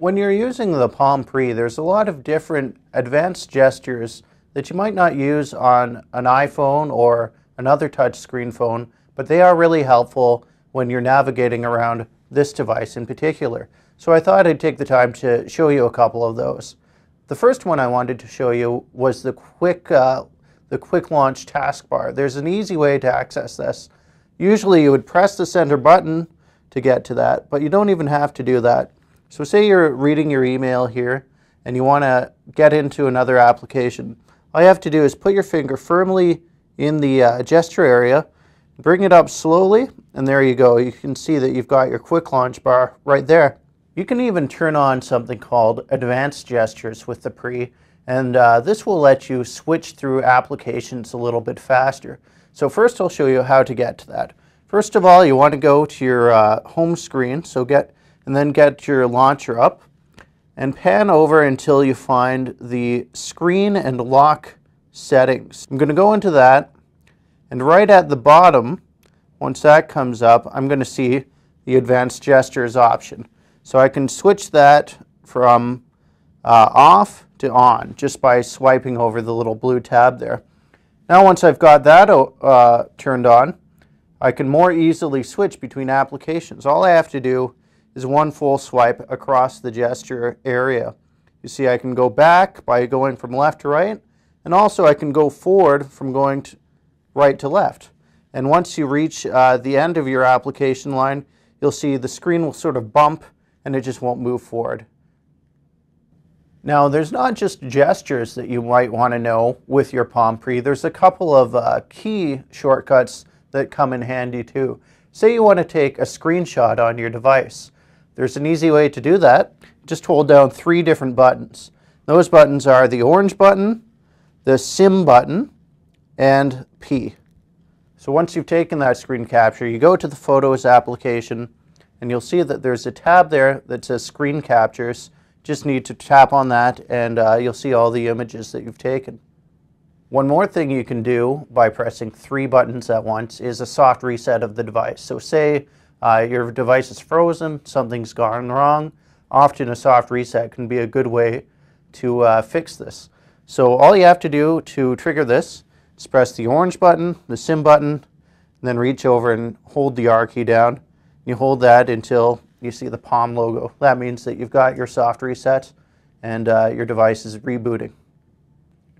When you're using the Palm Pre, there's a lot of different advanced gestures that you might not use on an iPhone or another touchscreen phone, but they are really helpful when you're navigating around this device in particular. So I thought I'd take the time to show you a couple of those. The first one I wanted to show you was the quick, uh, the quick launch taskbar. There's an easy way to access this. Usually you would press the center button to get to that, but you don't even have to do that. So say you're reading your email here and you want to get into another application. All you have to do is put your finger firmly in the uh, gesture area, bring it up slowly, and there you go. You can see that you've got your quick launch bar right there. You can even turn on something called advanced gestures with the pre, and uh, this will let you switch through applications a little bit faster. So first I'll show you how to get to that. First of all, you want to go to your uh, home screen, so get and then get your launcher up and pan over until you find the screen and lock settings. I'm going to go into that and right at the bottom, once that comes up, I'm going to see the advanced gestures option. So I can switch that from uh, off to on just by swiping over the little blue tab there. Now once I've got that uh, turned on, I can more easily switch between applications. All I have to do is one full swipe across the gesture area. You see I can go back by going from left to right, and also I can go forward from going to right to left. And once you reach uh, the end of your application line, you'll see the screen will sort of bump and it just won't move forward. Now, there's not just gestures that you might want to know with your Palm Pre. There's a couple of uh, key shortcuts that come in handy too. Say you want to take a screenshot on your device. There's an easy way to do that. Just hold down three different buttons. Those buttons are the orange button, the Sym button, and P. So once you've taken that screen capture, you go to the Photos application, and you'll see that there's a tab there that says Screen Captures. Just need to tap on that, and uh, you'll see all the images that you've taken. One more thing you can do by pressing three buttons at once is a soft reset of the device. So say uh, your device is frozen, something's gone wrong. Often a soft reset can be a good way to uh, fix this. So all you have to do to trigger this is press the orange button, the Sym button, and then reach over and hold the R key down. You hold that until you see the Palm logo. That means that you've got your soft reset and uh, your device is rebooting.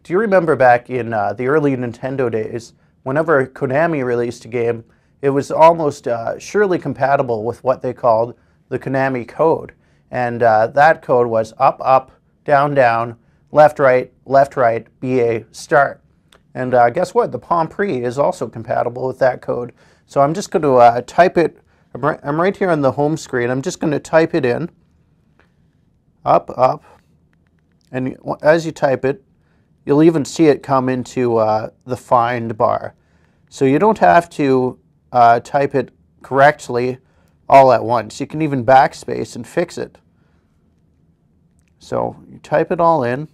Do you remember back in uh, the early Nintendo days, whenever Konami released a game, it was almost uh, surely compatible with what they called the Konami code. And uh, that code was up, up, down, down, left, right, left, right, BA, start. And uh, guess what? The Palm Pre is also compatible with that code. So I'm just going to uh, type it. I'm right, I'm right here on the home screen. I'm just going to type it in. Up, up. And as you type it, you'll even see it come into uh, the find bar. So you don't have to uh, type it correctly all at once. You can even backspace and fix it. So you type it all in,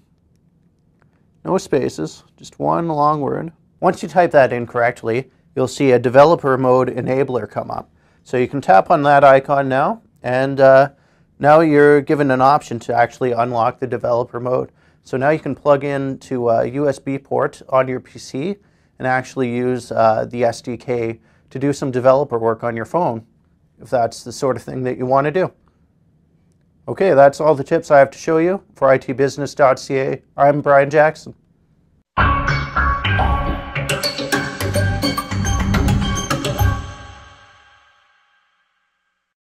no spaces, just one long word. Once you type that in correctly, you'll see a developer mode enabler come up. So you can tap on that icon now, and uh, now you're given an option to actually unlock the developer mode. So now you can plug in to a USB port on your PC and actually use uh, the SDK to do some developer work on your phone, if that's the sort of thing that you want to do. Okay, that's all the tips I have to show you for itbusiness.ca. I'm Brian Jackson.